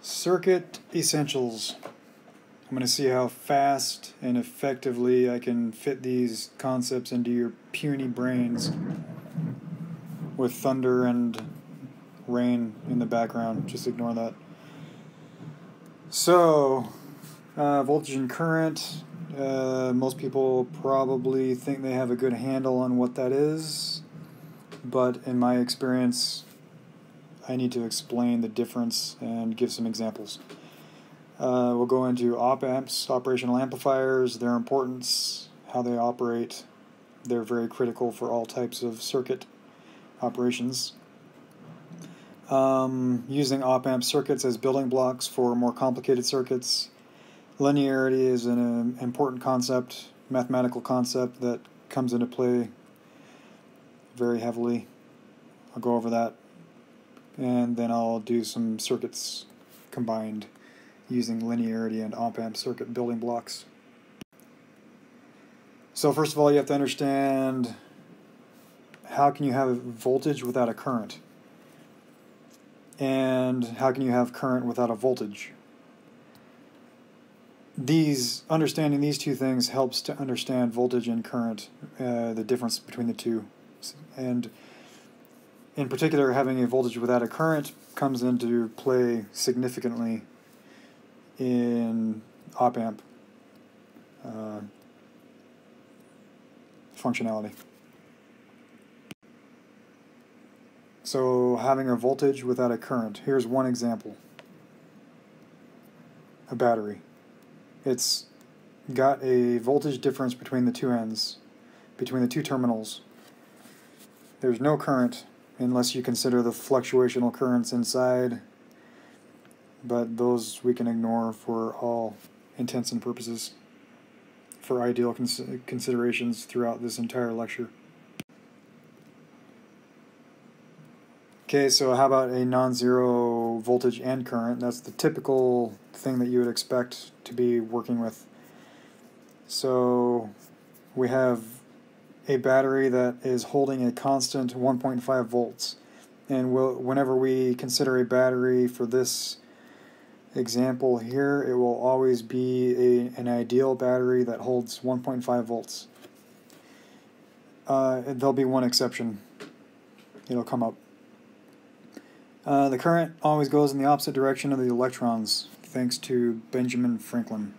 Circuit Essentials. I'm going to see how fast and effectively I can fit these concepts into your puny brains with thunder and rain in the background. Just ignore that. So, uh, voltage and current. Uh, most people probably think they have a good handle on what that is, but in my experience, I need to explain the difference and give some examples. Uh, we'll go into op amps, operational amplifiers, their importance, how they operate. They're very critical for all types of circuit operations. Um, using op amp circuits as building blocks for more complicated circuits. Linearity is an uh, important concept, mathematical concept that comes into play very heavily. I'll go over that and then I'll do some circuits combined using linearity and op-amp circuit building blocks. So first of all, you have to understand how can you have a voltage without a current? And how can you have current without a voltage? These understanding these two things helps to understand voltage and current, uh, the difference between the two, and in particular, having a voltage without a current comes into play significantly in op amp uh, functionality. So having a voltage without a current. Here's one example. A battery. It's got a voltage difference between the two ends, between the two terminals. There's no current unless you consider the fluctuational currents inside, but those we can ignore for all intents and purposes for ideal cons considerations throughout this entire lecture. Okay, so how about a non-zero voltage and current? That's the typical thing that you would expect to be working with. So we have a battery that is holding a constant 1.5 volts. And we'll, whenever we consider a battery for this example here, it will always be a, an ideal battery that holds 1.5 volts. Uh, there'll be one exception. It'll come up. Uh, the current always goes in the opposite direction of the electrons, thanks to Benjamin Franklin.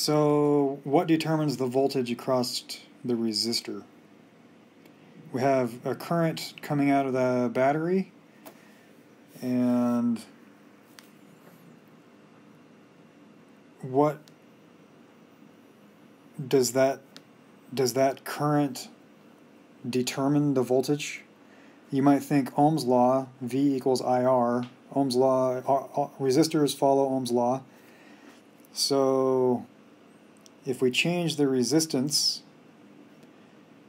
So, what determines the voltage across the resistor? We have a current coming out of the battery, and what does that does that current determine the voltage? You might think Ohm's law, V equals IR. Ohm's law, uh, uh, resistors follow Ohm's law. So if we change the resistance,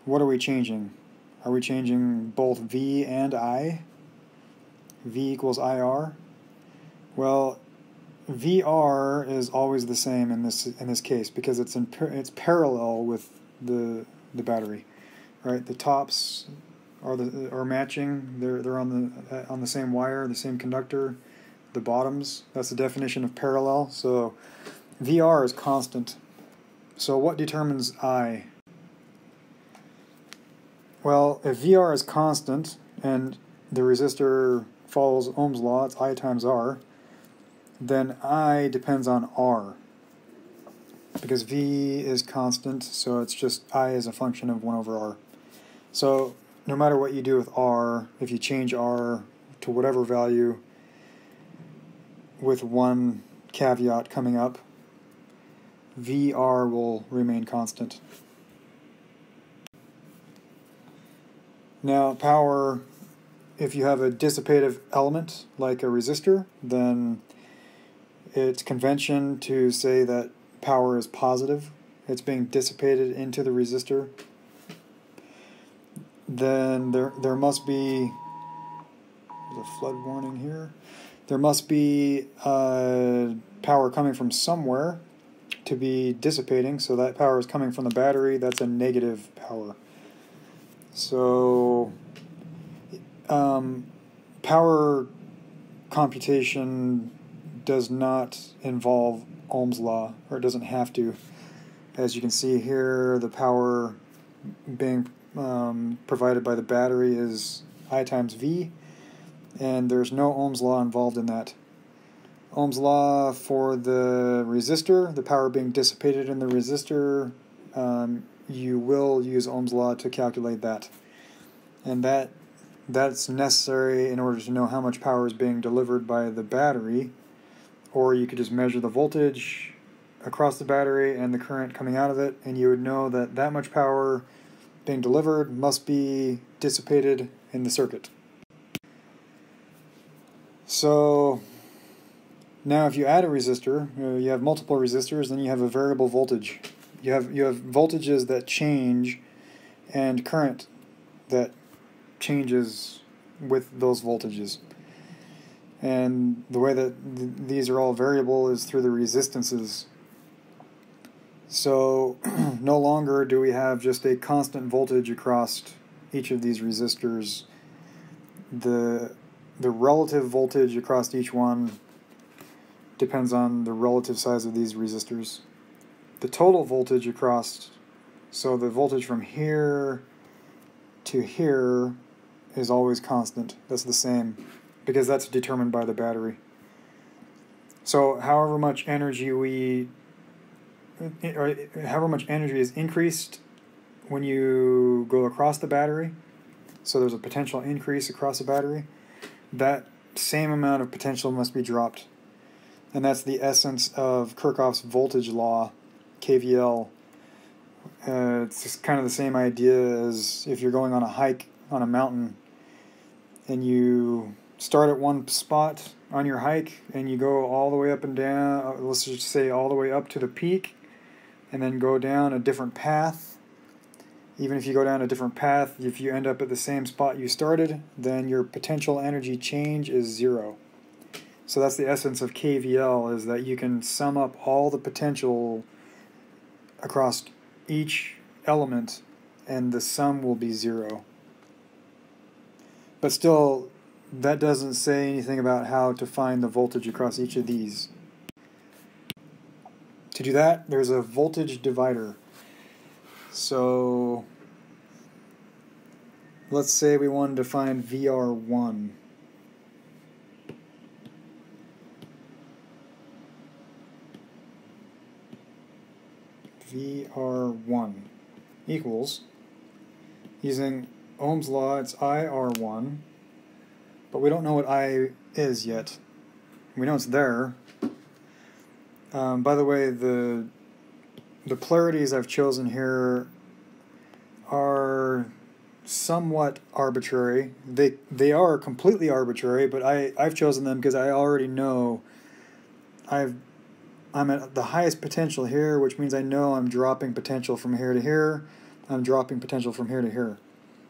what are we changing? Are we changing both V and I? V equals IR? Well, VR is always the same in this in this case because it's in it's parallel with the the battery, right? The tops are the are matching. They're they're on the uh, on the same wire, the same conductor. The bottoms. That's the definition of parallel. So VR is constant so what determines I? Well, if VR is constant and the resistor follows Ohm's law, it's I times R, then I depends on R. Because V is constant, so it's just I is a function of 1 over R. So no matter what you do with R, if you change R to whatever value with one caveat coming up, VR will remain constant. Now, power, if you have a dissipative element like a resistor, then it's convention to say that power is positive. It's being dissipated into the resistor. Then there, there must be there's a flood warning here. There must be uh, power coming from somewhere to be dissipating, so that power is coming from the battery. That's a negative power. So um, power computation does not involve Ohm's law, or it doesn't have to. As you can see here, the power being um, provided by the battery is I times V, and there's no Ohm's law involved in that. Ohm's law for the resistor, the power being dissipated in the resistor, um, you will use Ohm's law to calculate that. And that that's necessary in order to know how much power is being delivered by the battery, or you could just measure the voltage across the battery and the current coming out of it, and you would know that that much power being delivered must be dissipated in the circuit. So now if you add a resistor, uh, you have multiple resistors, then you have a variable voltage. You have you have voltages that change and current that changes with those voltages. And the way that th these are all variable is through the resistances. So no longer do we have just a constant voltage across each of these resistors. The, the relative voltage across each one depends on the relative size of these resistors. The total voltage across, so the voltage from here to here is always constant. That's the same because that's determined by the battery. So however much energy we or however much energy is increased when you go across the battery, so there's a potential increase across the battery, that same amount of potential must be dropped. And that's the essence of Kirchhoff's voltage law, KVL. Uh, it's just kind of the same idea as if you're going on a hike on a mountain and you start at one spot on your hike and you go all the way up and down, uh, let's just say all the way up to the peak, and then go down a different path. Even if you go down a different path, if you end up at the same spot you started, then your potential energy change is zero. So that's the essence of KVL is that you can sum up all the potential across each element and the sum will be zero. But still, that doesn't say anything about how to find the voltage across each of these. To do that, there's a voltage divider. So let's say we wanted to find VR1. VR1 equals, using Ohm's law, it's IR1, but we don't know what I is yet. We know it's there, um, by the way, the the polarities I've chosen here are somewhat arbitrary. They they are completely arbitrary, but I I've chosen them because I already know I've I'm at the highest potential here, which means I know I'm dropping potential from here to here. I'm dropping potential from here to here.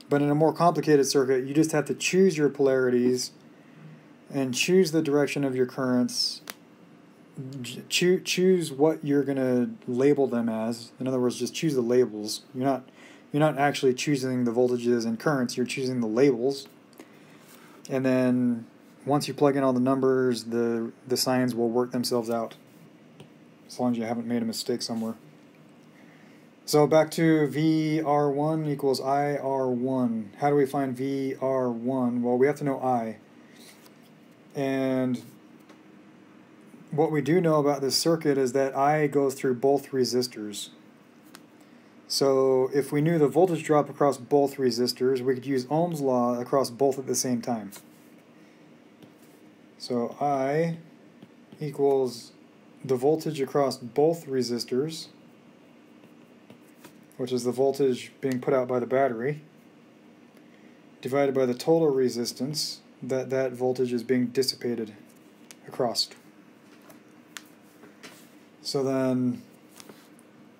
But in a more complicated circuit, you just have to choose your polarities and choose the direction of your currents choose choose what you're gonna label them as. In other words, just choose the labels. You're not you're not actually choosing the voltages and currents. You're choosing the labels. And then once you plug in all the numbers, the the signs will work themselves out. As long as you haven't made a mistake somewhere. So back to VR1 equals IR1. How do we find VR1? Well, we have to know I. And what we do know about this circuit is that I goes through both resistors. So if we knew the voltage drop across both resistors, we could use Ohm's law across both at the same time. So I equals the voltage across both resistors, which is the voltage being put out by the battery, divided by the total resistance that that voltage is being dissipated across. So then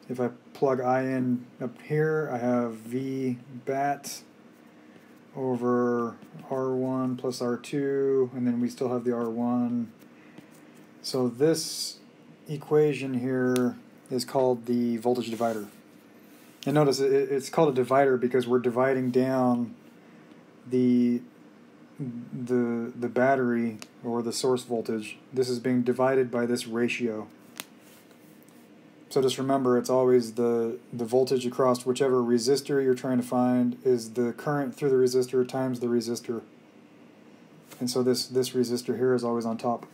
if I plug I in up here, I have V bat over R1 plus R2, and then we still have the R1. So this equation here is called the voltage divider. And notice it's called a divider because we're dividing down the the the battery or the source voltage, this is being divided by this ratio. So just remember, it's always the, the voltage across whichever resistor you're trying to find is the current through the resistor times the resistor. And so this, this resistor here is always on top.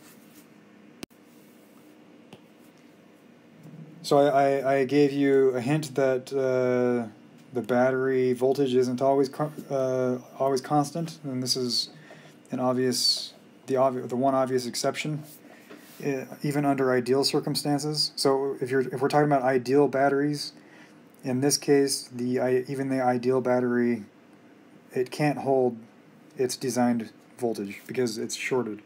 So I, I, I gave you a hint that uh, the battery voltage isn't always uh, always constant, and this is an obvious the obvious the one obvious exception, uh, even under ideal circumstances. So if you're if we're talking about ideal batteries, in this case, the even the ideal battery, it can't hold its designed voltage because it's shorted.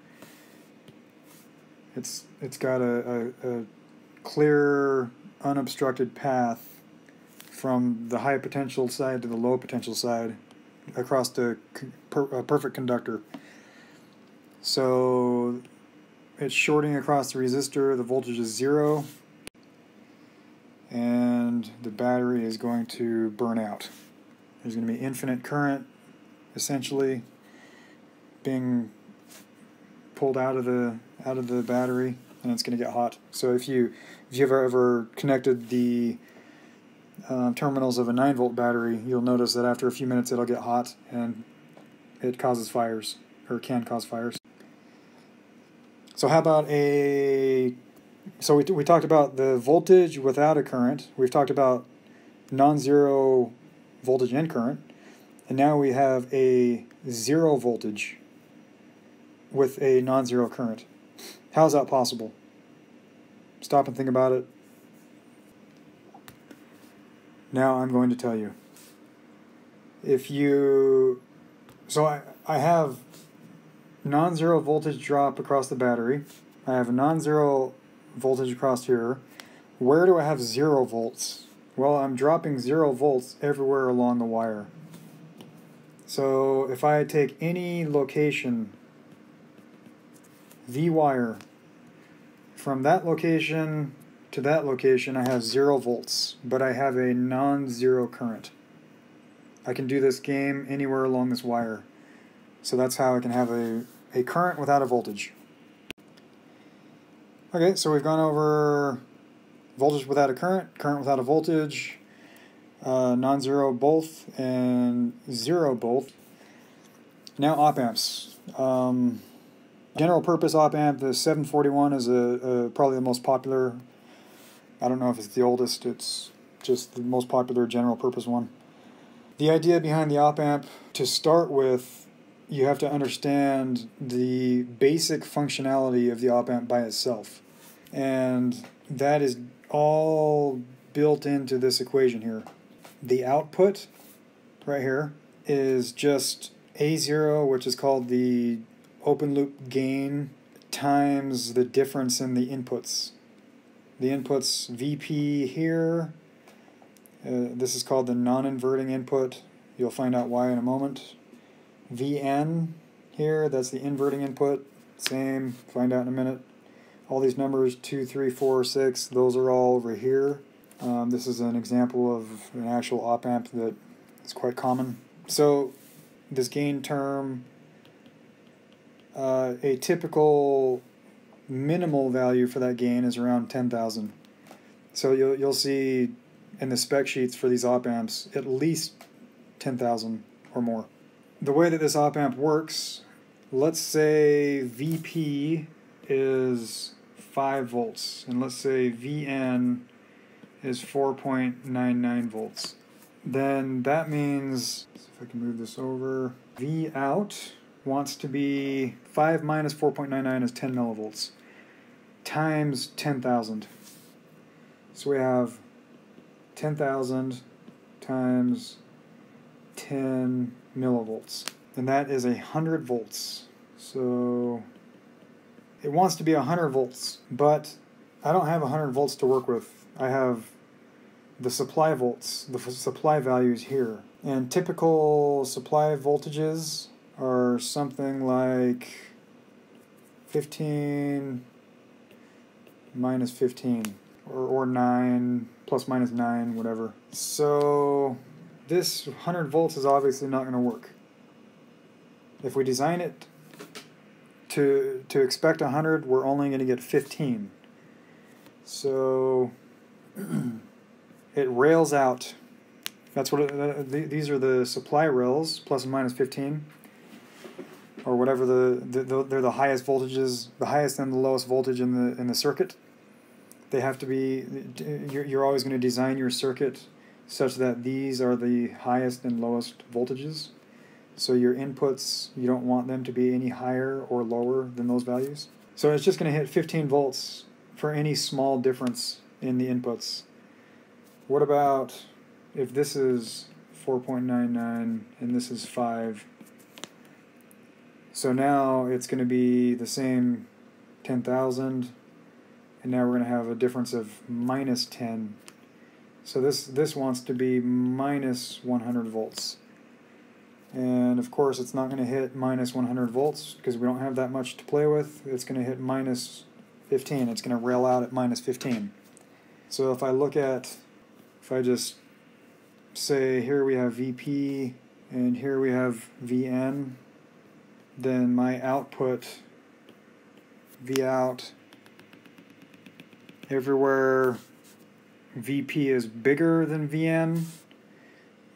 It's it's got a, a, a clear, unobstructed path from the high potential side to the low potential side across the per, perfect conductor. So it's shorting across the resistor, the voltage is zero, and the battery is going to burn out. There's going to be infinite current, essentially, being pulled out of the out of the battery and it's going to get hot. So if you if you've ever connected the uh, terminals of a 9 volt battery, you'll notice that after a few minutes it'll get hot and it causes fires or can cause fires. So how about a so we, we talked about the voltage without a current. We've talked about non-zero voltage and current. And now we have a zero voltage with a non-zero current. How is that possible? Stop and think about it. Now I'm going to tell you. If you, so I, I have non-zero voltage drop across the battery. I have a non-zero voltage across here. Where do I have zero volts? Well, I'm dropping zero volts everywhere along the wire. So if I take any location V wire. From that location to that location, I have zero volts, but I have a non-zero current. I can do this game anywhere along this wire. So that's how I can have a, a current without a voltage. Okay, so we've gone over voltage without a current, current without a voltage, uh, non-zero both, and zero both. Now op amps. Um, General purpose op amp, the 741 is a, a, probably the most popular. I don't know if it's the oldest, it's just the most popular general purpose one. The idea behind the op amp, to start with, you have to understand the basic functionality of the op amp by itself. And that is all built into this equation here. The output, right here, is just A0, which is called the open loop gain times the difference in the inputs. The inputs VP here, uh, this is called the non-inverting input. You'll find out why in a moment. VN here, that's the inverting input. Same, find out in a minute. All these numbers, 2, 3, 4, 6, those are all over here. Um, this is an example of an actual op amp that is quite common. So this gain term uh, a typical minimal value for that gain is around 10,000. So you'll, you'll see in the spec sheets for these op amps at least 10,000 or more. The way that this op amp works, let's say VP is 5 volts, and let's say VN is 4.99 volts. Then that means, if I can move this over, V out wants to be 5 minus 4.99 is 10 millivolts times 10,000. So we have 10,000 times 10 millivolts. And that is a 100 volts. So it wants to be 100 volts, but I don't have 100 volts to work with. I have the supply volts, the supply values here. And typical supply voltages are something like 15 minus 15 or, or 9 plus minus 9 whatever so this 100 volts is obviously not going to work If we design it to, to expect 100, we're only going to get 15. So it rails out. That's what it, uh, these are the supply rails, plus and minus 15, or whatever the, the, they're the highest voltages, the highest and the lowest voltage in the in the circuit. They have to be. You're, you're always going to design your circuit such that these are the highest and lowest voltages. So your inputs, you don't want them to be any higher or lower than those values. So it's just going to hit 15 volts for any small difference in the inputs. What about if this is 4.99 and this is 5? So now it's going to be the same 10,000 and now we're going to have a difference of minus 10. So this, this wants to be minus 100 volts. And of course it's not going to hit minus 100 volts because we don't have that much to play with. It's going to hit minus 15. It's going to rail out at minus 15. So if I look at, if I just say here we have VP and here we have VN, then my output V out everywhere VP is bigger than VN,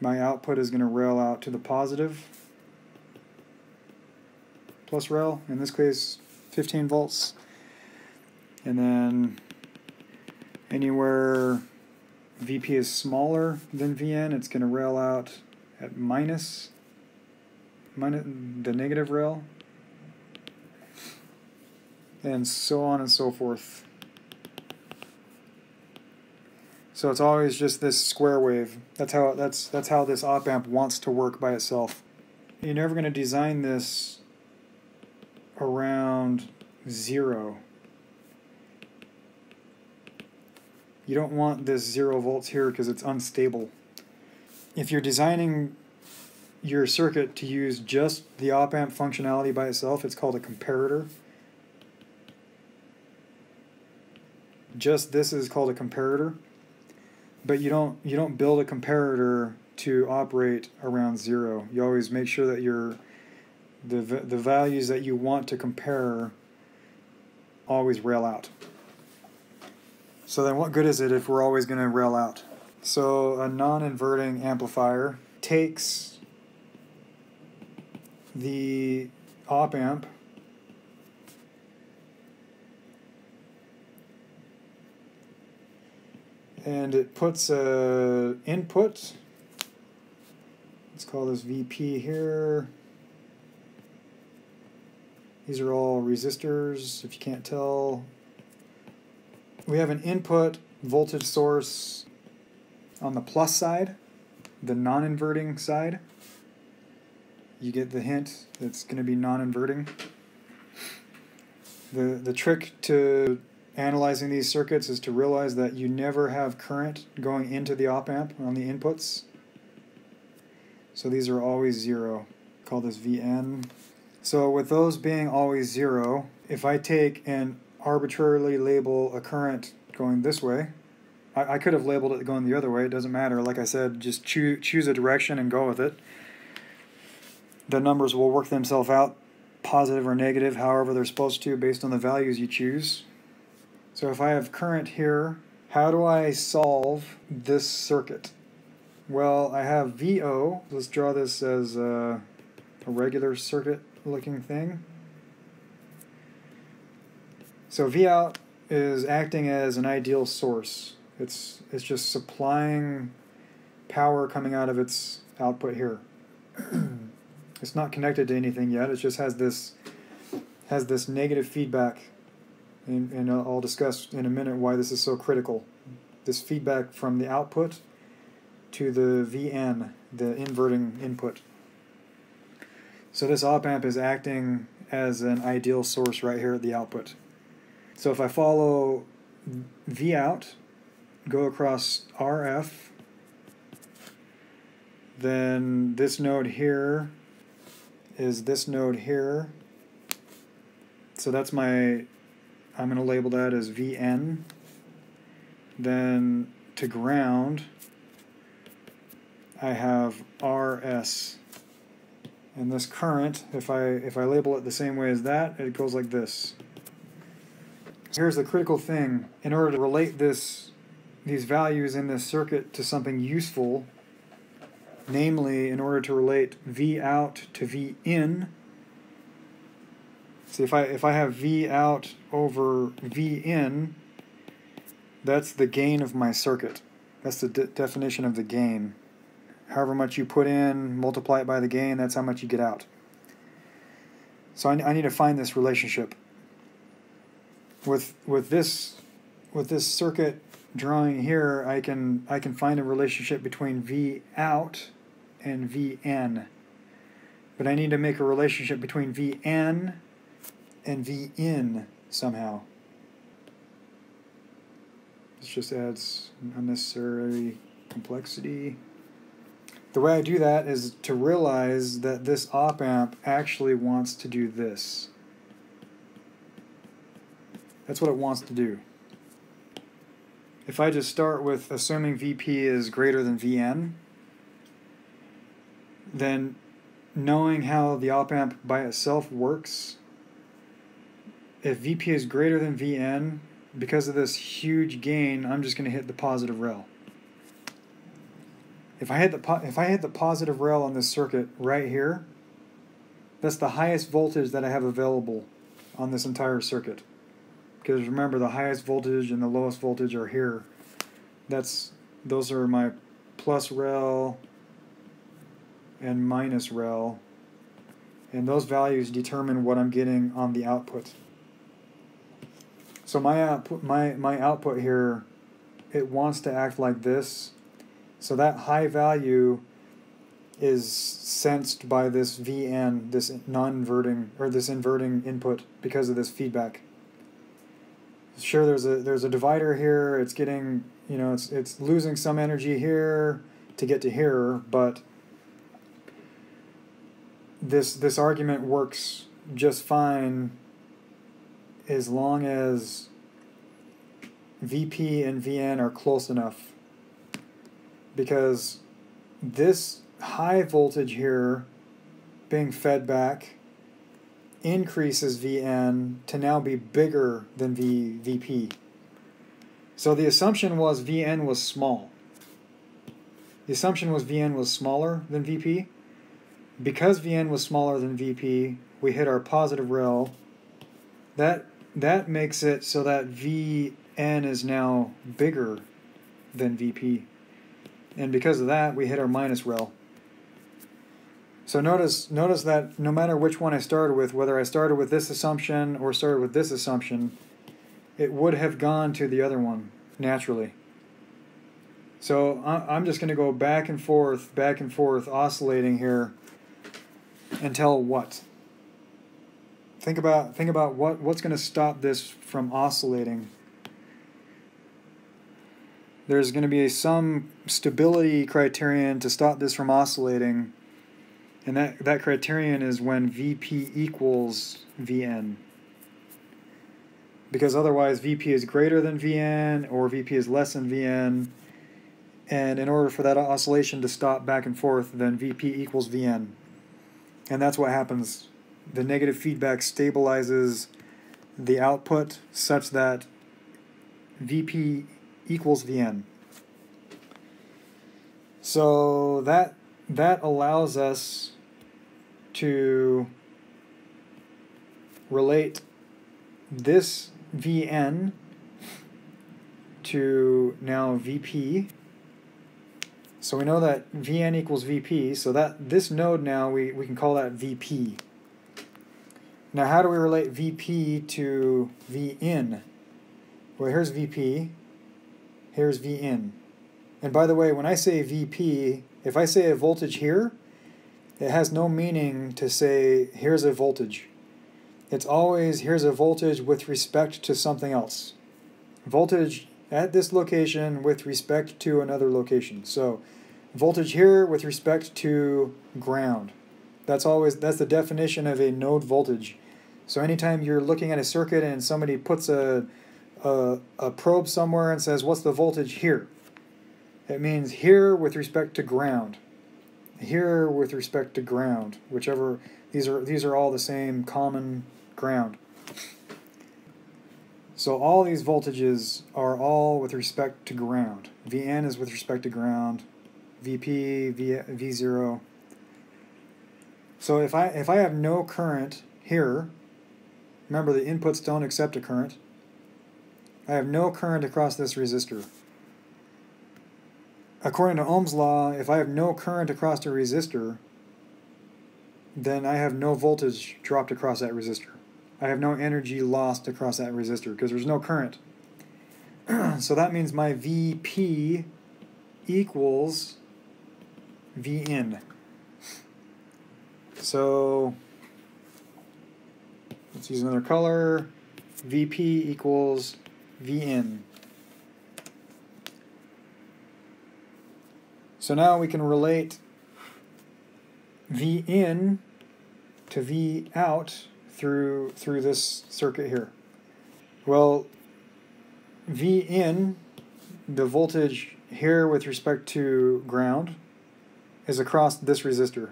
my output is going to rail out to the positive plus rail, in this case 15 volts. And then anywhere VP is smaller than VN, it's going to rail out at minus, minus the negative rail, and so on and so forth. So it's always just this square wave. That's how that's that's how this op amp wants to work by itself. You're never going to design this around zero. You don't want this zero volts here because it's unstable. If you're designing your circuit to use just the op amp functionality by itself, it's called a comparator. Just this is called a comparator but you don't you don't build a comparator to operate around zero. You always make sure that your the the values that you want to compare always rail out. So then what good is it if we're always going to rail out? So a non-inverting amplifier takes the op amp and it puts a input. Let's call this VP here. These are all resistors, if you can't tell. We have an input voltage source on the plus side, the non-inverting side. You get the hint, it's going to be non-inverting. The, the trick to analyzing these circuits is to realize that you never have current going into the op amp on the inputs. So these are always zero. Call this Vn. So with those being always zero, if I take and arbitrarily label a current going this way, I, I could have labeled it going the other way, it doesn't matter. Like I said, just choo choose a direction and go with it. The numbers will work themselves out, positive or negative, however they're supposed to, based on the values you choose. So if I have current here, how do I solve this circuit? Well, I have VO. Let's draw this as a, a regular circuit looking thing. So Vout is acting as an ideal source. It's, it's just supplying power coming out of its output here. it's not connected to anything yet. It just has this has this negative feedback and, and I'll discuss in a minute why this is so critical. This feedback from the output to the VN, the inverting input. So this op amp is acting as an ideal source right here at the output. So if I follow V out, go across RF, then this node here is this node here. So that's my I'm going to label that as VN. Then to ground, I have RS. And this current, if I if I label it the same way as that, it goes like this. Here's the critical thing. In order to relate this these values in this circuit to something useful, namely in order to relate V out to V in, see if I if I have V out over V in, that's the gain of my circuit. That's the de definition of the gain. However much you put in, multiply it by the gain, that's how much you get out. So I, I need to find this relationship. With with this with this circuit drawing here, I can I can find a relationship between V out and Vn. But I need to make a relationship between Vn and Vn somehow. This just adds unnecessary complexity. The way I do that is to realize that this op amp actually wants to do this. That's what it wants to do. If I just start with assuming VP is greater than VN, then knowing how the op amp by itself works, if VP is greater than VN, because of this huge gain, I'm just going to hit the positive rail. If I hit the if I hit the positive rail on this circuit right here, that's the highest voltage that I have available on this entire circuit. Because remember, the highest voltage and the lowest voltage are here. That's those are my plus rail and minus rail, and those values determine what I'm getting on the output. So my output, my, my output here, it wants to act like this. So that high value is sensed by this VN, this non-inverting or this inverting input because of this feedback. Sure, there's a there's a divider here. It's getting you know it's it's losing some energy here to get to here, but this this argument works just fine as long as VP and VN are close enough. Because this high voltage here being fed back increases VN to now be bigger than v, VP. So the assumption was VN was small. The assumption was VN was smaller than VP. Because VN was smaller than VP, we hit our positive rail. That that makes it so that Vn is now bigger than Vp. And because of that, we hit our minus rail. So notice, notice that no matter which one I started with, whether I started with this assumption or started with this assumption, it would have gone to the other one naturally. So I'm just going to go back and forth, back and forth, oscillating here until what? Think about think about what what's going to stop this from oscillating. There's going to be some stability criterion to stop this from oscillating. And that, that criterion is when VP equals VN. Because otherwise VP is greater than VN or VP is less than VN. And in order for that oscillation to stop back and forth, then VP equals VN. And that's what happens the negative feedback stabilizes the output such that VP equals VN. So that that allows us to relate this VN to now VP. So we know that VN equals VP, so that this node now we, we can call that VP. Now, how do we relate VP to Vn? Well, here's VP, here's Vn. And by the way, when I say VP, if I say a voltage here, it has no meaning to say here's a voltage. It's always here's a voltage with respect to something else. Voltage at this location with respect to another location. So voltage here with respect to ground. That's always that's the definition of a node voltage. So anytime you're looking at a circuit and somebody puts a, a, a probe somewhere and says, what's the voltage here? It means here with respect to ground. here with respect to ground, whichever these are these are all the same common ground. So all these voltages are all with respect to ground. Vn is with respect to ground, Vp, v, V0. So if I if I have no current here, remember the inputs don't accept a current. I have no current across this resistor. According to Ohm's law, if I have no current across the resistor, then I have no voltage dropped across that resistor. I have no energy lost across that resistor because there's no current. so that means my Vp equals Vin. So let's use another color. Vp equals Vn. So now we can relate V in to V out through through this circuit here. Well, V in, the voltage here with respect to ground, is across this resistor.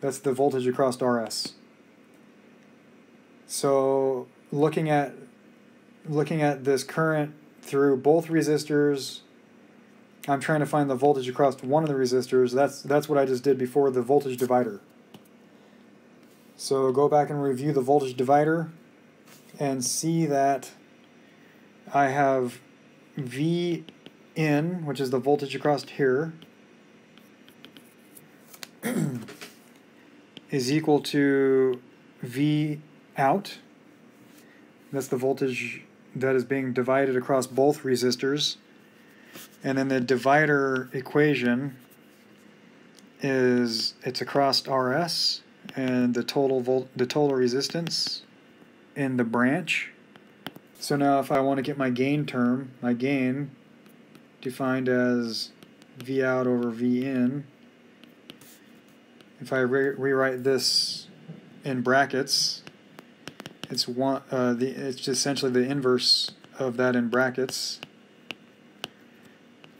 That's the voltage across RS. So looking at looking at this current through both resistors I'm trying to find the voltage across one of the resistors. That's, that's what I just did before the voltage divider. So go back and review the voltage divider and see that I have V in, which is the voltage across here, is equal to V out. That's the voltage that is being divided across both resistors. And then the divider equation is it's across RS and the total volt the total resistance in the branch. So now if I want to get my gain term, my gain defined as V out over V in, if I re rewrite this in brackets, it's one uh, the it's essentially the inverse of that in brackets.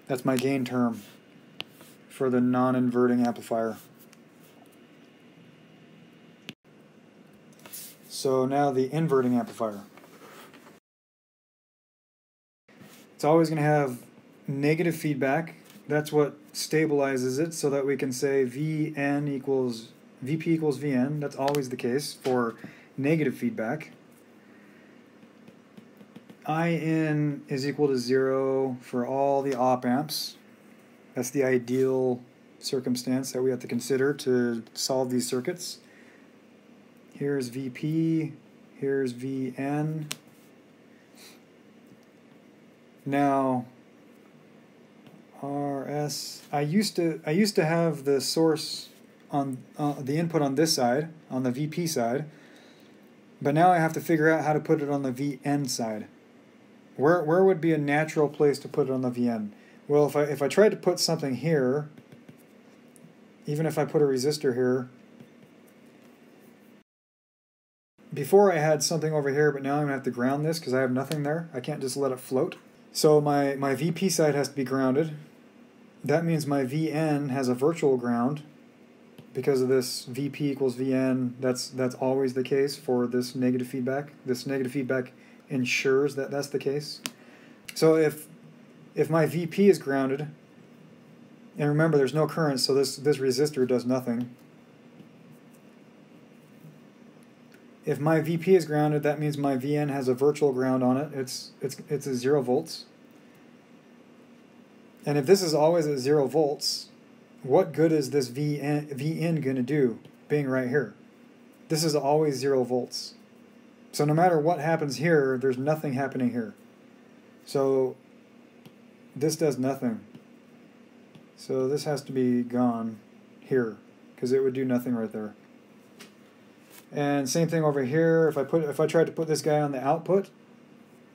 That's my gain term for the non-inverting amplifier. So now the inverting amplifier. It's always going to have negative feedback. That's what stabilizes it so that we can say Vn equals Vp equals Vn. That's always the case for negative feedback. In is equal to zero for all the op amps. That's the ideal circumstance that we have to consider to solve these circuits. Here's VP, here's VN. Now, RS, I used to I used to have the source on uh, the input on this side, on the VP side, but now I have to figure out how to put it on the VN side. Where, where would be a natural place to put it on the VN? Well, if I, if I tried to put something here, even if I put a resistor here, before I had something over here, but now I'm to have to ground this because I have nothing there. I can't just let it float. So my, my VP side has to be grounded. That means my VN has a virtual ground because of this VP equals VN. That's, that's always the case for this negative feedback. This negative feedback ensures that that's the case. So if if my VP is grounded, and remember there's no current, so this, this resistor does nothing. If my VP is grounded, that means my VN has a virtual ground on it. It's it's it's a zero volts. And if this is always at zero volts, what good is this VN, VN going to do being right here? This is always zero volts. So no matter what happens here, there's nothing happening here. So this does nothing. So this has to be gone here because it would do nothing right there. And same thing over here. If I put if I tried to put this guy on the output,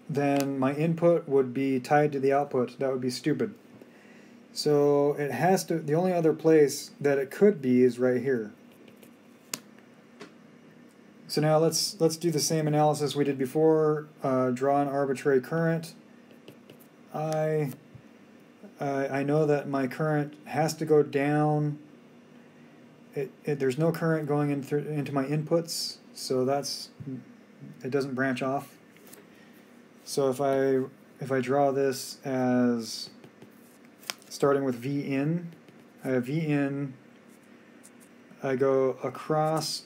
then my input would be tied to the output. That would be stupid. So it has to. The only other place that it could be is right here. So now let's let's do the same analysis we did before. Uh, draw an arbitrary current. I I know that my current has to go down it, it there's no current going in into my inputs, so that's it doesn't branch off. So if I if I draw this as starting with V in, I have V in, I go across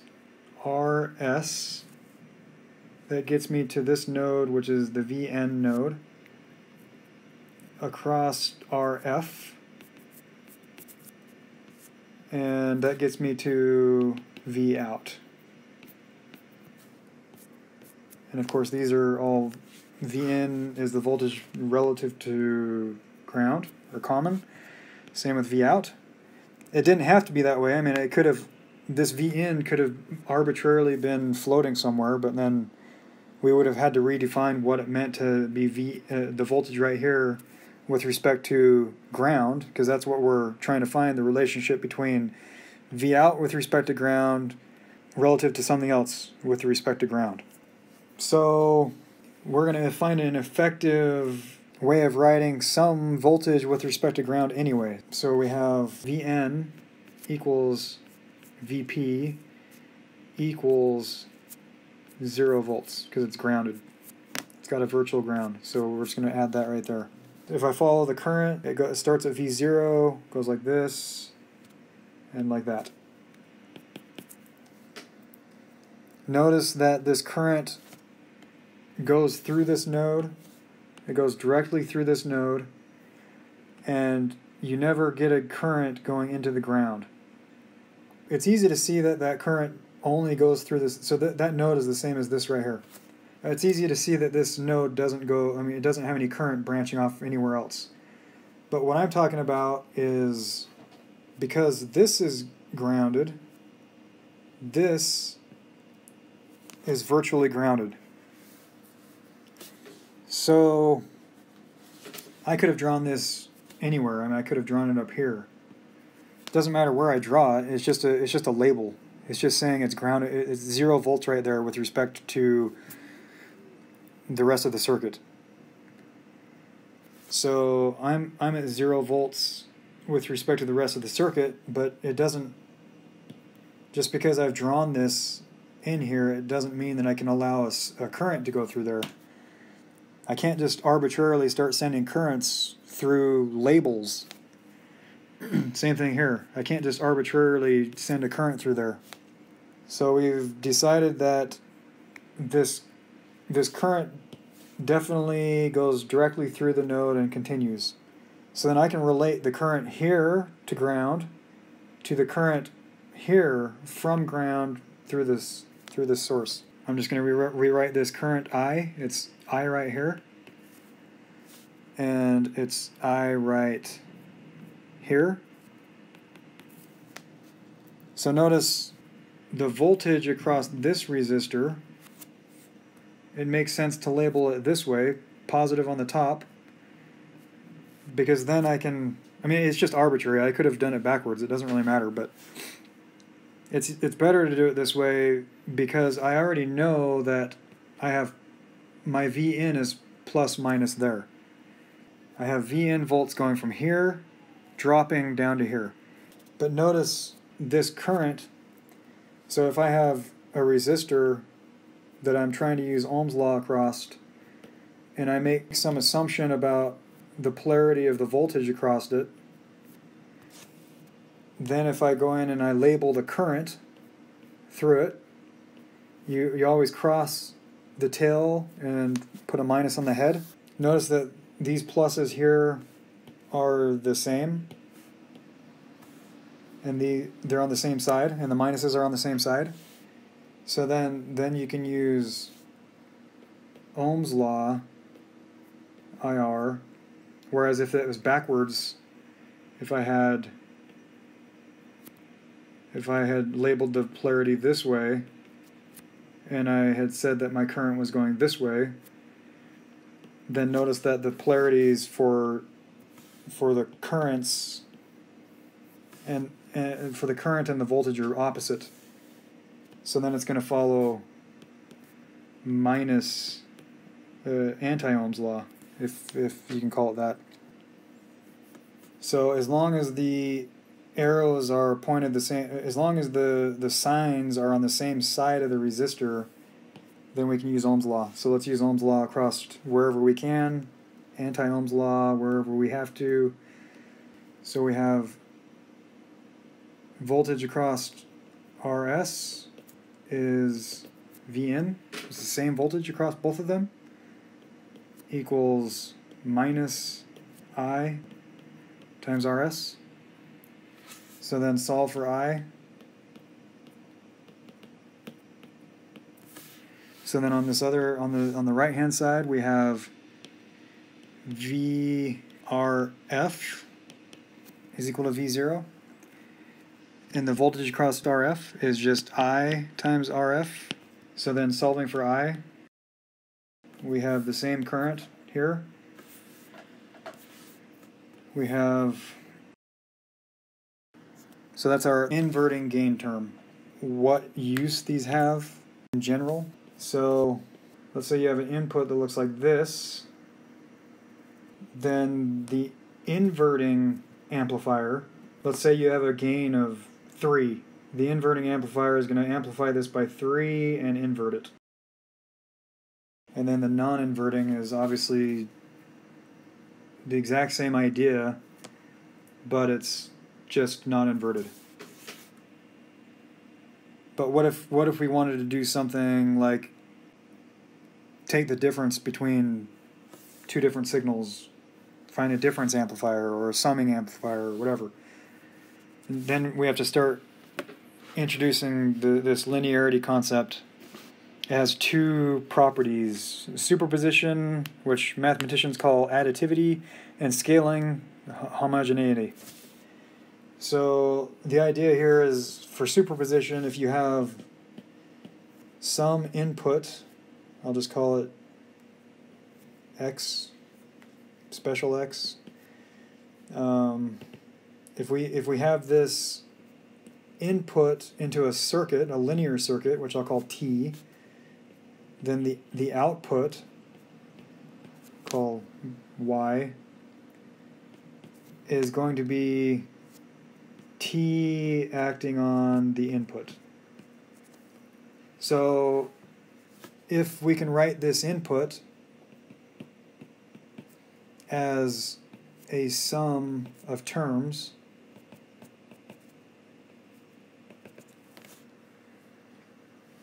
RS, that gets me to this node, which is the VN node, across RF, and that gets me to V out. And of course, these are all Vn is the voltage relative to ground or common. Same with V out. It didn't have to be that way. I mean, it could have, this Vn could have arbitrarily been floating somewhere, but then we would have had to redefine what it meant to be V, uh, the voltage right here with respect to ground, because that's what we're trying to find the relationship between V out with respect to ground relative to something else with respect to ground. So we're going to find an effective way of writing some voltage with respect to ground anyway. So we have Vn equals Vp equals 0 volts because it's grounded. It's got a virtual ground, so we're just going to add that right there. If I follow the current, it, it starts at V0, goes like this, and like that. Notice that this current goes through this node. It goes directly through this node, and you never get a current going into the ground. It's easy to see that that current only goes through this, so that, that node is the same as this right here. It's easy to see that this node doesn't go, I mean, it doesn't have any current branching off anywhere else. But what I'm talking about is because this is grounded, this is virtually grounded. So I could have drawn this anywhere. I mean, I could have drawn it up here. It doesn't matter where I draw it. It's just a it's just a label. It's just saying it's grounded. It's zero volts right there with respect to the rest of the circuit. So I'm I'm at zero volts with respect to the rest of the circuit, but it doesn't. Just because I've drawn this in here, it doesn't mean that I can allow a, a current to go through there. I can't just arbitrarily start sending currents through labels. Same thing here. I can't just arbitrarily send a current through there. So we've decided that this this current definitely goes directly through the node and continues. So then I can relate the current here to ground to the current here from ground through this through this source. I'm just going to re rewrite this current I. It's I right here. And it's I right here. So notice the voltage across this resistor, it makes sense to label it this way, positive on the top, because then I can, I mean, it's just arbitrary. I could have done it backwards. It doesn't really matter, but it's, it's better to do it this way because I already know that I have my V in is plus minus there. I have V in volts going from here, dropping down to here. But notice this current, so if I have a resistor that I'm trying to use Ohm's law across, and I make some assumption about the polarity of the voltage across it, then if I go in and I label the current through it, you, you always cross the tail and put a minus on the head. Notice that these pluses here are the same and the they're on the same side and the minuses are on the same side. So then then you can use Ohm's law IR whereas if it was backwards if I had if I had labeled the polarity this way and I had said that my current was going this way, then notice that the polarities for for the currents and, and for the current and the voltage are opposite. So then it's going to follow minus uh, anti-Ohm's law, if if you can call it that. So as long as the arrows are pointed the same, as long as the, the signs are on the same side of the resistor, then we can use Ohm's law. So let's use Ohm's law across wherever we can, anti-Ohm's law wherever we have to. So we have voltage across RS is Vn, it's the same voltage across both of them, equals minus I times RS. So then solve for I. So then on this other on the on the right hand side we have VRF is equal to V0 and the voltage across RF is just I times RF. So then solving for I, we have the same current here. We have, so that's our inverting gain term. What use these have in general. So let's say you have an input that looks like this, then the inverting amplifier, let's say you have a gain of 3. The inverting amplifier is going to amplify this by 3 and invert it. And then the non-inverting is obviously the exact same idea, but it's just not inverted. But what if what if we wanted to do something like take the difference between two different signals, find a difference amplifier or a summing amplifier or whatever then we have to start introducing the, this linearity concept. It has two properties superposition, which mathematicians call additivity, and scaling, homogeneity. So the idea here is for superposition, if you have some input, I'll just call it x, special x, um, if we if we have this input into a circuit, a linear circuit, which I'll call T, then the, the output, call Y, is going to be T acting on the input. So if we can write this input as a sum of terms,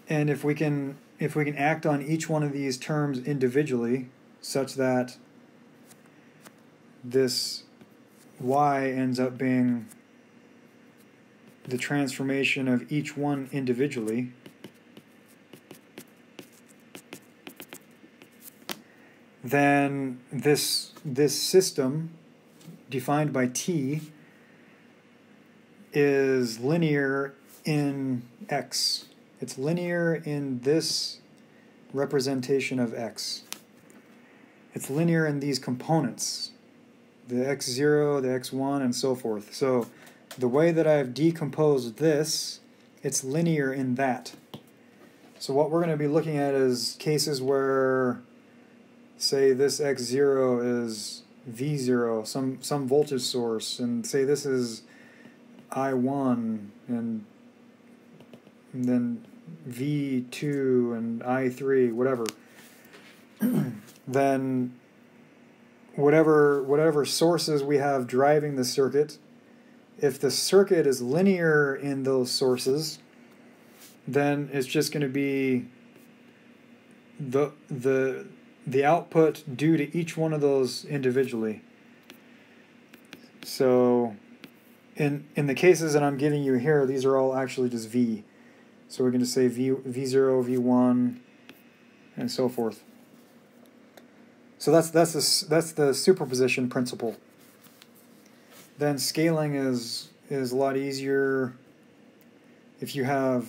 And if we can if we can act on each one of these terms individually such that this y ends up being the transformation of each one individually then this this system defined by t is linear in x it's linear in this representation of x. It's linear in these components, the x0, the x1, and so forth. So the way that I've decomposed this, it's linear in that. So what we're going to be looking at is cases where, say, this x0 is V0, some, some voltage source, and say this is I1, and and then V2 and I3, whatever, then whatever whatever sources we have driving the circuit, if the circuit is linear in those sources, then it's just going to be the the the output due to each one of those individually. So in in the cases that I'm giving you here, these are all actually just V. So we're going to say v, V0, V1, and so forth. So that's, that's, the, that's the superposition principle. Then scaling is, is a lot easier if you have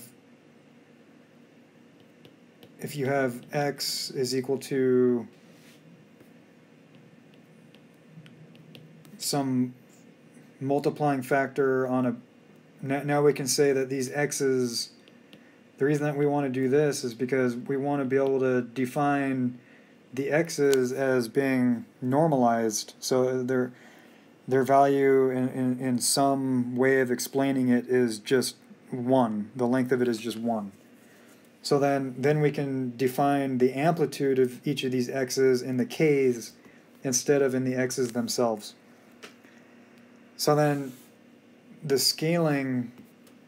if you have x is equal to some multiplying factor on a now we can say that these x's the reason that we want to do this is because we want to be able to define the x's as being normalized. So uh, they're their value in, in, in some way of explaining it is just 1. The length of it is just 1. So then, then we can define the amplitude of each of these x's in the k's instead of in the x's themselves. So then the scaling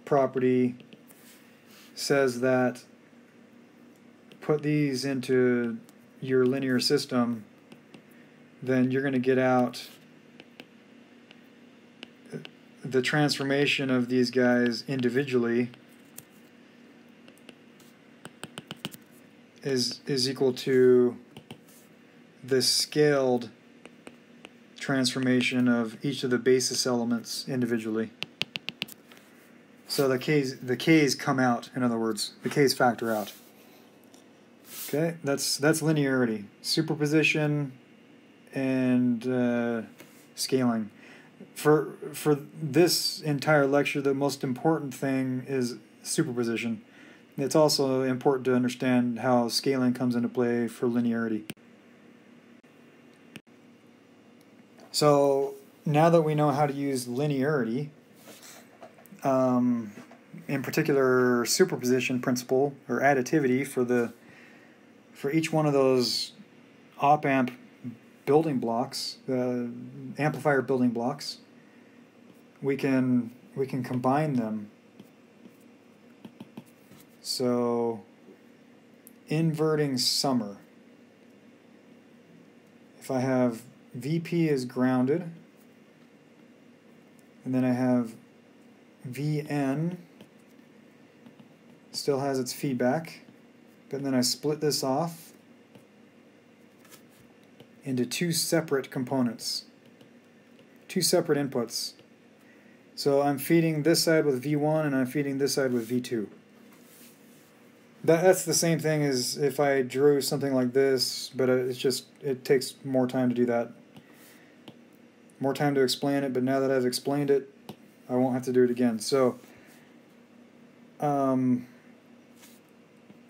property says that put these into your linear system, then you're going to get out the transformation of these guys individually is is equal to the scaled transformation of each of the basis elements individually. So the k's the k's come out. In other words, the k's factor out. Okay, that's that's linearity, superposition, and uh, scaling. For for this entire lecture, the most important thing is superposition. It's also important to understand how scaling comes into play for linearity. So now that we know how to use linearity, um, in particular superposition principle or additivity for the for each one of those op amp building blocks, uh, amplifier building blocks, we can we can combine them. So inverting summer. If I have VP is grounded, and then I have VN still has its feedback, but then I split this off into two separate components, two separate inputs. So I'm feeding this side with V1 and I'm feeding this side with V2. That, that's the same thing as if I drew something like this, but it's just, it takes more time to do that. More time to explain it, but now that I've explained it, I won't have to do it again. So, um,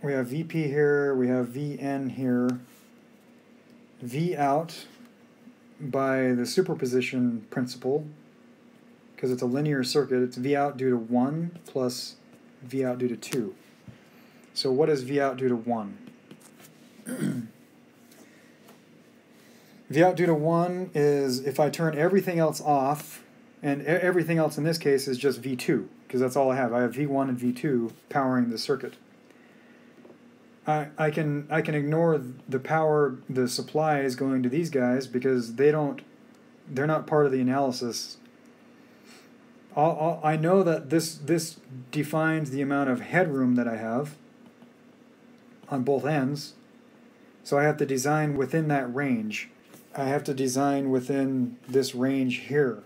we have VP here, we have VN here. V out by the superposition principle, because it's a linear circuit, it's V out due to 1 plus V out due to 2. So what is V out due to 1? V out due to 1 is if I turn everything else off, and everything else in this case is just V2, because that's all I have. I have V1 and V2 powering the circuit. I, I can I can ignore the power the supply is going to these guys because they don't they're not part of the analysis. I'll, I'll, I know that this this defines the amount of headroom that I have on both ends, so I have to design within that range. I have to design within this range here.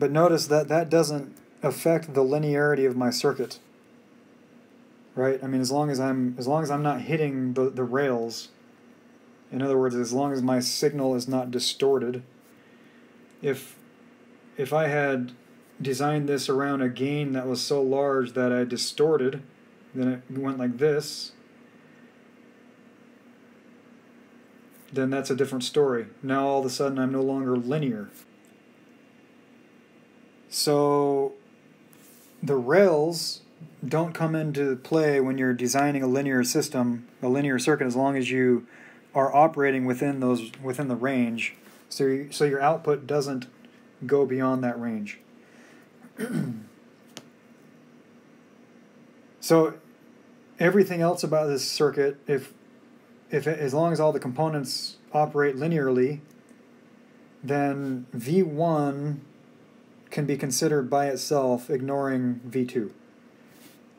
But notice that that doesn't affect the linearity of my circuit right? I mean, as long as I'm as long as I'm not hitting the, the rails, in other words, as long as my signal is not distorted. If if I had designed this around a gain that was so large that I distorted, then it went like this, then that's a different story. Now all of a sudden I'm no longer linear. So the rails don't come into play when you're designing a linear system, a linear circuit, as long as you are operating within those within the range. So you, so your output doesn't go beyond that range. so everything else about this circuit, if if it, as long as all the components operate linearly, then V1 can be considered by itself, ignoring V2.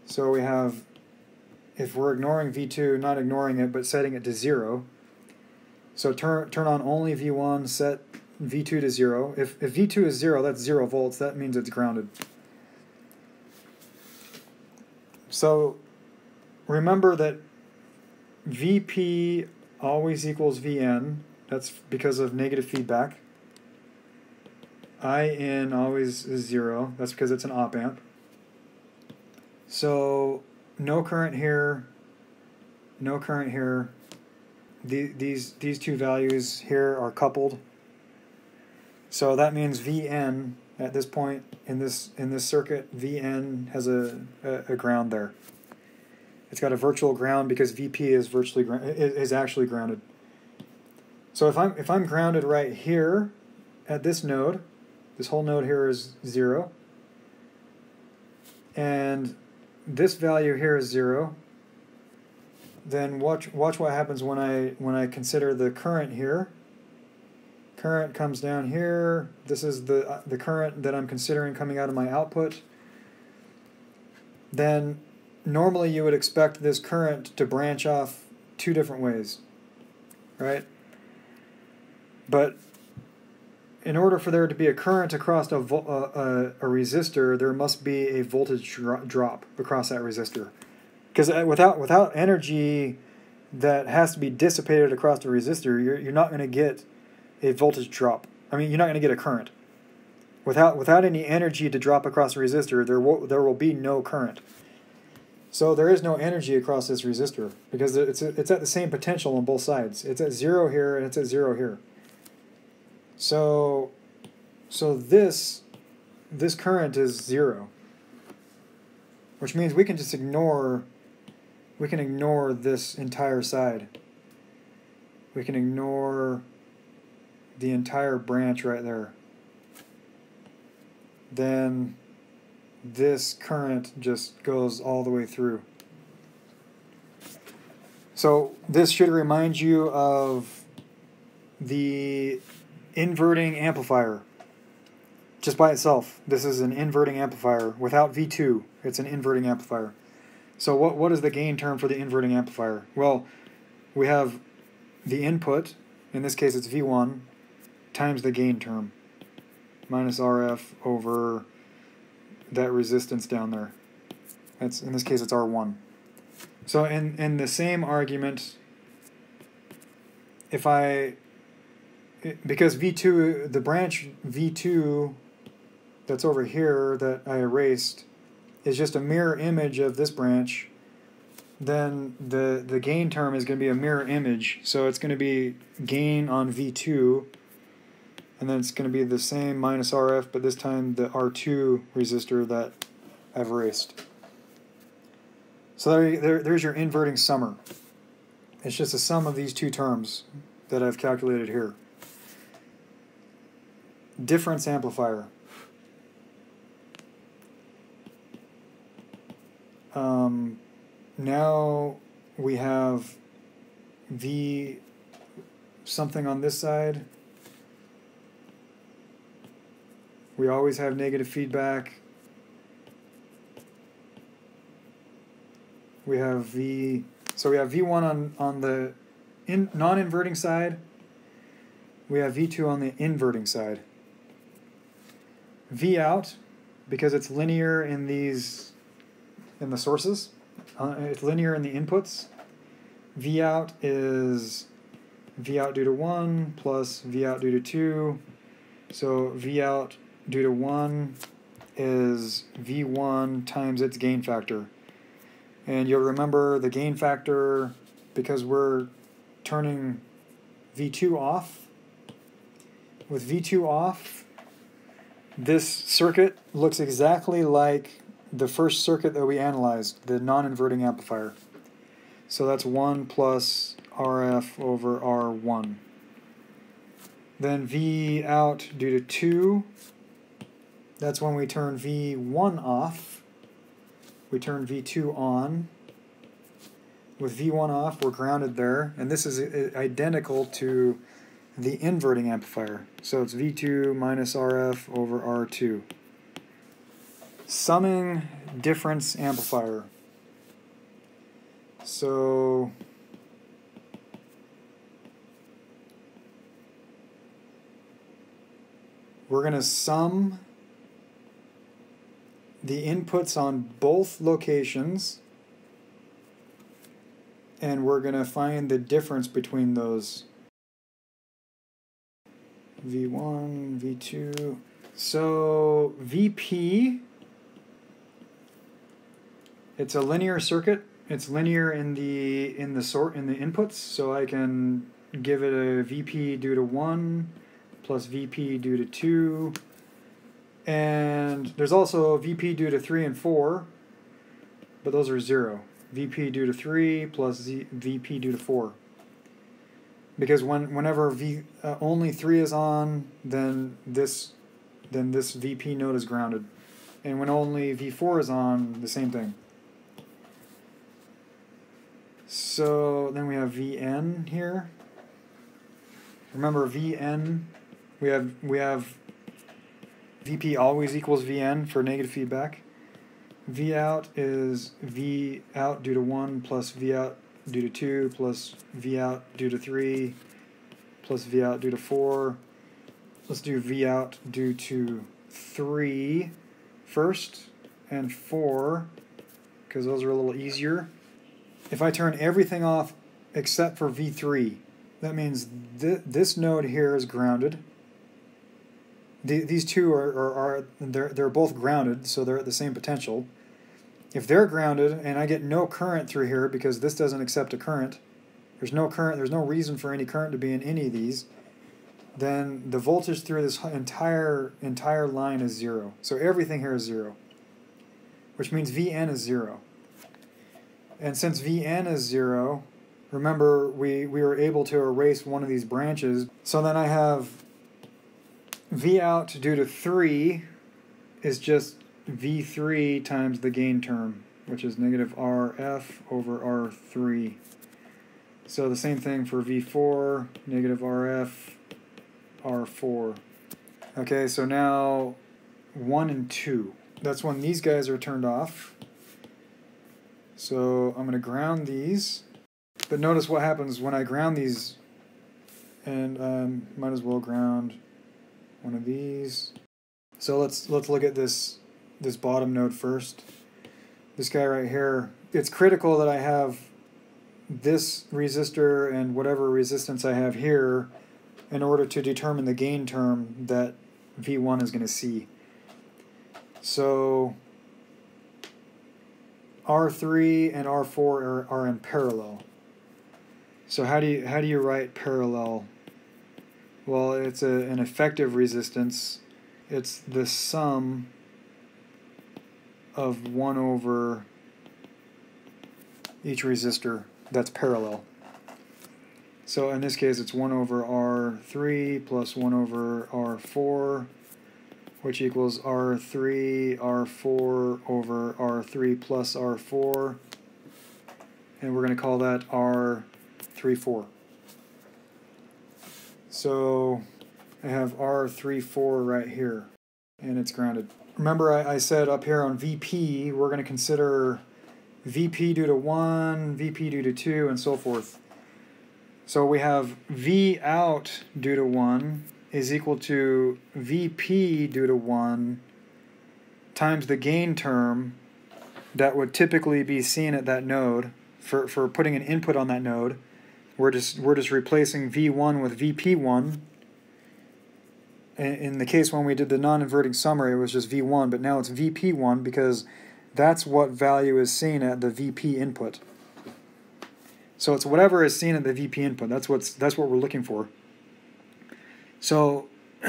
So we have, if we're ignoring V2, not ignoring it, but setting it to 0. So turn, turn on only V1, set V2 to 0. If, if V2 is 0, that's 0 volts. That means it's grounded. So remember that VP always equals VN. That's because of negative feedback. IN always is 0. That's because it's an op amp. So no current here, no current here. The, these, these two values here are coupled. So that means Vn at this point in this in this circuit, Vn has a, a, a ground there. It's got a virtual ground because Vp is virtually is actually grounded. So if I'm if I'm grounded right here at this node, this whole node here is zero, and this value here is zero, then watch watch what happens when I when I consider the current here. Current comes down here. This is the uh, the current that I'm considering coming out of my output. Then normally you would expect this current to branch off two different ways, right? But in order for there to be a current across a, uh, a, a resistor, there must be a voltage dro- drop across that resistor. Because uh, without, without energy that has to be dissipated across the resistor, you're, you're not going to get a voltage drop. I mean, you're not going to get a current. Without, without any energy to drop across the resistor, there will, there will be no current. So there is no energy across this resistor because it's, it's at the same potential on both sides. It's at zero here and it's at zero here. So, so this, this current is zero, which means we can just ignore, we can ignore this entire side. We can ignore the entire branch right there. Then this current just goes all the way through. So this should remind you of the inverting amplifier just by itself. This is an inverting amplifier without V2. It's an inverting amplifier. So what what is the gain term for the inverting amplifier? Well, we have the input, in this case it's V1, times the gain term, minus RF over that resistance down there. That's in this case it's R1. So in in the same argument, if I because V2, the branch V2 that's over here that I erased is just a mirror image of this branch, then the, the gain term is going to be a mirror image. So it's going to be gain on V2, and then it's going to be the same minus RF, but this time the R2 resistor that I've erased. So there, there, there's your inverting summer. It's just a sum of these two terms that I've calculated here difference amplifier. Um, now we have V something on this side. We always have negative feedback. We have V, so we have V1 on, on the in, non-inverting side. We have V2 on the inverting side. V out because it's linear in these in the sources. Uh, it's linear in the inputs. V out is V out due to 1 plus V out due to 2. So V out due to 1 is V1 times its gain factor. And you'll remember the gain factor because we're turning V2 off. With V2 off, this circuit looks exactly like the first circuit that we analyzed, the non-inverting amplifier. So that's 1 plus RF over R1. Then V out due to 2, that's when we turn V1 off. We turn V2 on. With V1 off, we're grounded there, and this is identical to the inverting amplifier. So it's V2 minus RF over R2. Summing difference amplifier. So we're going to sum the inputs on both locations and we're going to find the difference between those V1, V2. So VP, it's a linear circuit. It's linear in the in the sort in the inputs, so I can give it a VP due to 1 plus VP due to 2. And there's also VP due to 3 and 4, but those are 0. VP due to 3 plus Z, VP due to 4. Because when whenever V uh, only 3 is on, then this then this VP node is grounded. And when only V4 is on, the same thing. So then we have Vn here. Remember Vn, we have we have Vp always equals Vn for negative feedback. V out is V out due to 1 plus V out due to 2 plus V out due to 3 plus V out due to 4. Let's do V out due to 3 first and 4 because those are a little easier. If I turn everything off except for V3, that means th this node here is grounded. The, these two are, are, are, they're, they're both grounded, so they're at the same potential. If they're grounded and I get no current through here because this doesn't accept a current, there's no current, there's no reason for any current to be in any of these, then the voltage through this entire entire line is zero. So everything here is zero, which means Vn is zero. And since Vn is zero, remember we, we were able to erase one of these branches. So then I have V out due to 3 is just V3 times the gain term, which is negative RF over R3. So the same thing for V4, negative RF, R4. Okay, so now 1 and 2. That's when these guys are turned off. So I'm going to ground these. But notice what happens when I ground these, and um, might as well ground one of these. So let's let's look at this this bottom node first. This guy right here. It's critical that I have this resistor and whatever resistance I have here in order to determine the gain term that V1 is going to see. So R3 and R4 are, are in parallel. So how do you how do you write parallel? Well, it's a, an effective resistance. It's the sum of 1 over each resistor that's parallel. So in this case, it's 1 over R3 plus 1 over R4, which equals R3, R4 over R3 plus R4. And we're going to call that R34. So I have R34 right here, and it's grounded. Remember I, I said up here on VP, we're going to consider VP due to 1, VP due to 2, and so forth. So we have V out due to 1 is equal to VP due to 1 times the gain term that would typically be seen at that node for, for putting an input on that node. We're just, we're just replacing V1 with VP1. In the case when we did the non-inverting summary, it was just V1, but now it's VP1 because that's what value is seen at the VP input. So it's whatever is seen at the VP input. That's what's that's what we're looking for. So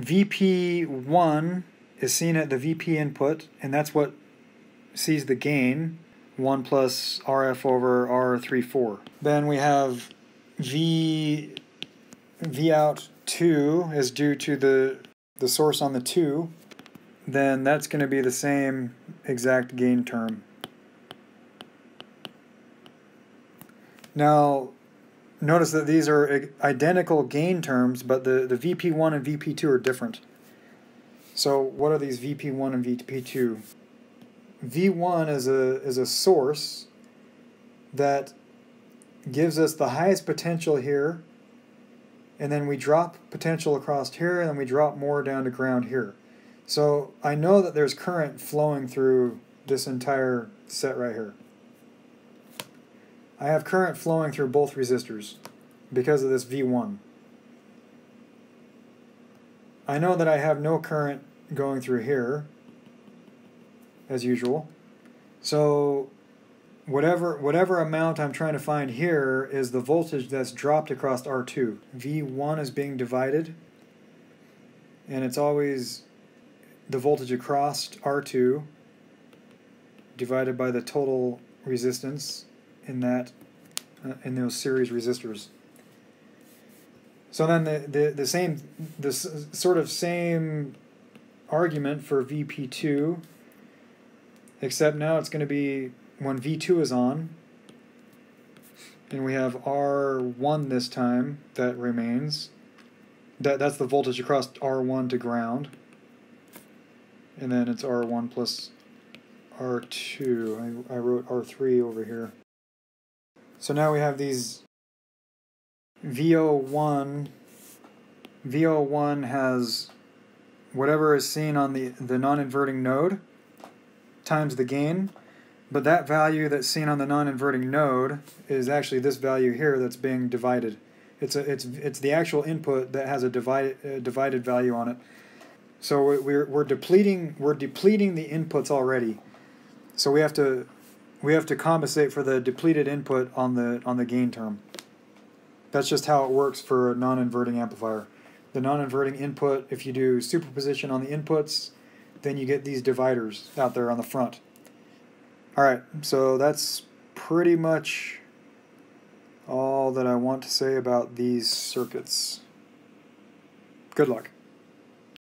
VP1 is seen at the VP input, and that's what sees the gain, 1 plus RF over R34. Then we have V, v out 2 is due to the, the source on the 2, then that's going to be the same exact gain term. Now, notice that these are identical gain terms, but the, the VP1 and VP2 are different. So what are these VP1 and VP2? V1 is a, is a source that gives us the highest potential here, and then we drop potential across here, and then we drop more down to ground here. So I know that there's current flowing through this entire set right here. I have current flowing through both resistors because of this V1. I know that I have no current going through here, as usual. So whatever whatever amount I'm trying to find here is the voltage that's dropped across R2. V1 is being divided, and it's always the voltage across R2 divided by the total resistance in that uh, in those series resistors. So then the, the, the same this sort of same argument for VP2 except now it's going to be when V2 is on, and we have R1 this time that remains, that, that's the voltage across R1 to ground, and then it's R1 plus R2. I, I wrote R3 over here. So now we have these VO1. VO1 has whatever is seen on the, the non-inverting node times the gain but that value that's seen on the non-inverting node is actually this value here that's being divided. It's a, it's it's the actual input that has a divided divided value on it. So we're we're depleting we're depleting the inputs already. So we have to we have to compensate for the depleted input on the on the gain term. That's just how it works for a non-inverting amplifier. The non-inverting input, if you do superposition on the inputs, then you get these dividers out there on the front. All right, so that's pretty much all that I want to say about these circuits. Good luck.